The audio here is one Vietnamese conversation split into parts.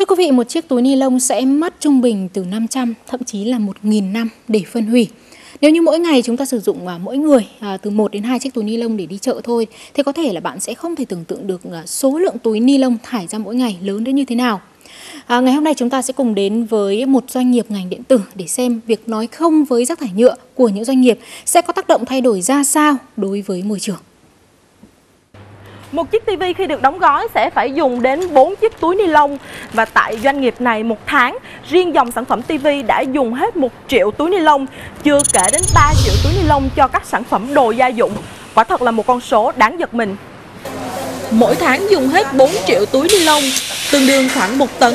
thưa quý vị, một chiếc túi ni lông sẽ mất trung bình từ 500 thậm chí là 1.000 năm để phân hủy. Nếu như mỗi ngày chúng ta sử dụng à, mỗi người à, từ 1 đến 2 chiếc túi ni lông để đi chợ thôi thì có thể là bạn sẽ không thể tưởng tượng được à, số lượng túi ni lông thải ra mỗi ngày lớn đến như thế nào. À, ngày hôm nay chúng ta sẽ cùng đến với một doanh nghiệp ngành điện tử để xem việc nói không với rác thải nhựa của những doanh nghiệp sẽ có tác động thay đổi ra sao đối với môi trường. Một chiếc tivi khi được đóng gói sẽ phải dùng đến 4 chiếc túi ni lông và tại doanh nghiệp này một tháng riêng dòng sản phẩm tivi đã dùng hết 1 triệu túi ni lông, chưa kể đến 3 triệu túi ni lông cho các sản phẩm đồ gia dụng. Quả thật là một con số đáng giật mình. Mỗi tháng dùng hết 4 triệu túi ni lông, tương đương khoảng 1 tấn.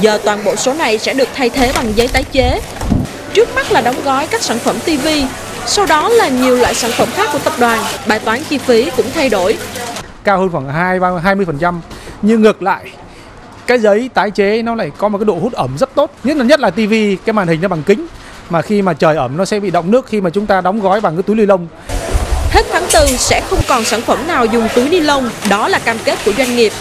Giờ toàn bộ số này sẽ được thay thế bằng giấy tái chế. Trước mắt là đóng gói các sản phẩm tivi sau đó là nhiều loại sản phẩm khác của tập đoàn, bài toán chi phí cũng thay đổi cao hơn khoảng 2 20%. Nhưng ngược lại cái giấy tái chế nó lại có một cái độ hút ẩm rất tốt. Nhất là nhất là tivi cái màn hình nó bằng kính mà khi mà trời ẩm nó sẽ bị động nước khi mà chúng ta đóng gói bằng cái túi ni lông. Hết tháng 4 sẽ không còn sản phẩm nào dùng túi ni lông, đó là cam kết của doanh nghiệp.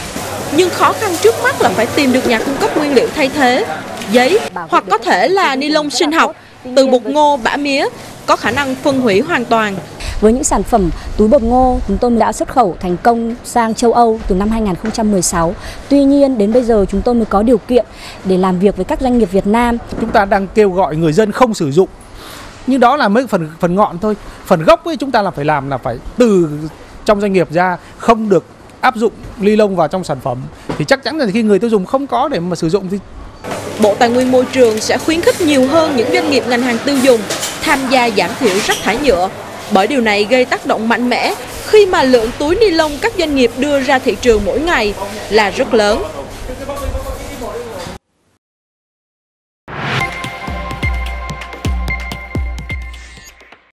Nhưng khó khăn trước mắt là phải tìm được nhà cung cấp nguyên liệu thay thế, giấy hoặc có thể là ni lông sinh học từ bột ngô, bã mía có khả năng phân hủy hoàn toàn. Với những sản phẩm túi bột ngô, chúng tôi đã xuất khẩu thành công sang châu Âu từ năm 2016. Tuy nhiên, đến bây giờ chúng tôi mới có điều kiện để làm việc với các doanh nghiệp Việt Nam. Chúng ta đang kêu gọi người dân không sử dụng. Nhưng đó là mấy phần phần ngọn thôi. Phần gốc ấy chúng ta là phải làm là phải từ trong doanh nghiệp ra không được áp dụng ly lông vào trong sản phẩm thì chắc chắn là khi người tiêu dùng không có để mà sử dụng thì Bộ Tài nguyên Môi trường sẽ khuyến khích nhiều hơn những doanh nghiệp ngành hàng tiêu dùng tham gia giảm thiểu rác thải nhựa bởi điều này gây tác động mạnh mẽ khi mà lượng túi ni lông các doanh nghiệp đưa ra thị trường mỗi ngày là rất lớn.